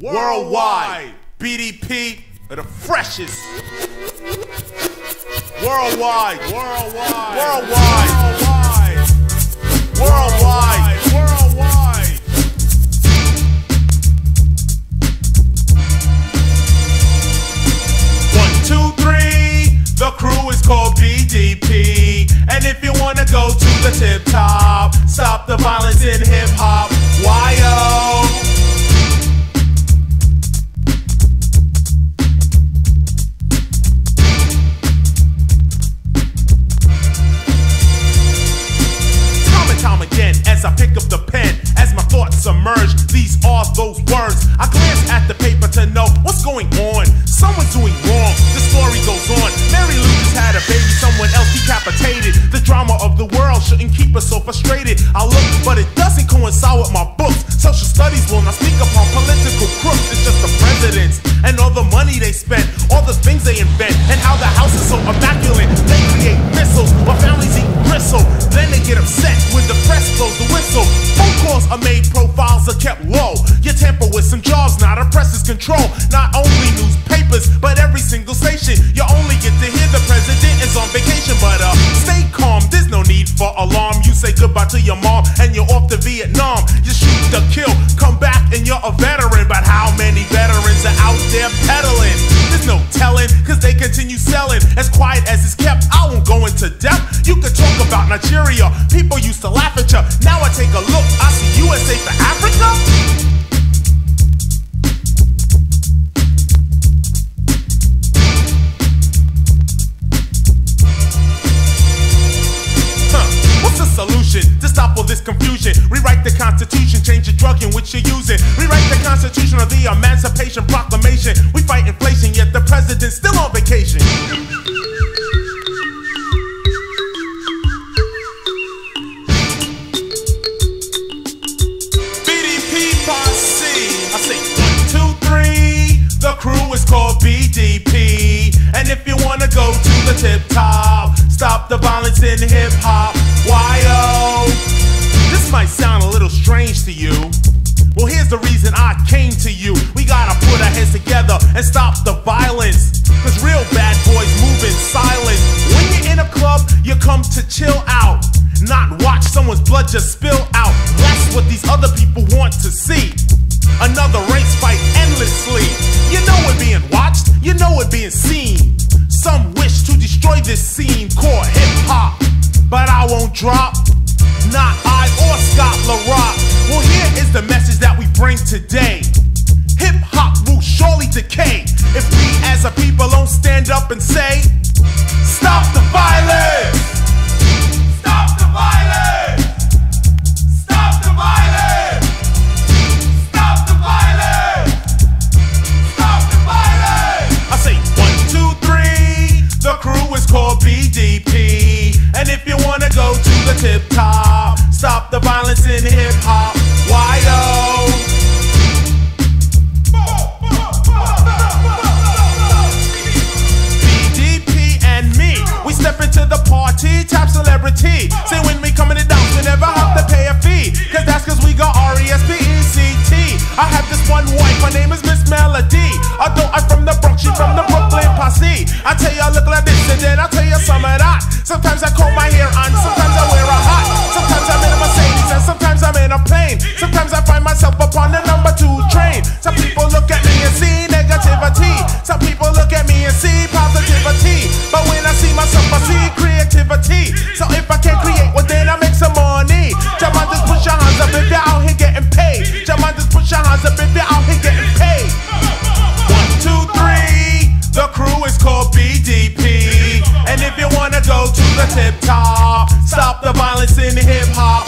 Worldwide, BDP are the freshest. Worldwide, worldwide, worldwide, worldwide, worldwide. One, two, three. The crew is called BDP. And if you wanna go to the tip top, frustrated. I look, but it doesn't coincide with my books. Social studies will not speak upon political crooks. It's just the presidents and all the money they spend, all the things they invent, and how the house is so immaculate. They create missiles while families eat gristle. Then they get upset when the press blows the whistle. Phone calls are made, profiles are kept low. You tamper with some jobs, not a press's control. Not only newspapers, Vietnam. You shoot the kill, come back and you're a veteran. But how many veterans are out there peddling? There's no telling, cause they continue selling. As quiet as it's kept, I won't go into depth. You could talk about Nigeria. People used to laugh at you. Now I take a look, I see USA for Africa. Confusion? Rewrite the Constitution, change the drug in which you're using. Rewrite the Constitution of the Emancipation Proclamation. We fight inflation, yet the president's still on vacation. And stop the violence. Cause real bad boys move in silence. When you're in a club, you come to chill out. Not watch someone's blood just spill people don't stand up and say, Stop the violence! Stop the violence! Stop the violence! Stop the violence! Stop the violence! I say one, two, three. The crew is called BDP. And if you wanna go to the tip top, stop the violence in hip hop. Some that. Sometimes I comb my hair on, sometimes I wear a hat. Sometimes I'm in a Mercedes and sometimes I'm in a plane. Sometimes I find myself upon the number two train. Some people look at me and see negativity. Some people look at me and see positivity. But when I see myself, I see creativity. So if I can't create, well then I make some money. Jaman, just put your hands up if you're out here getting paid. Jaman, just put your hands up if you're out here getting Stop the violence in hip hop.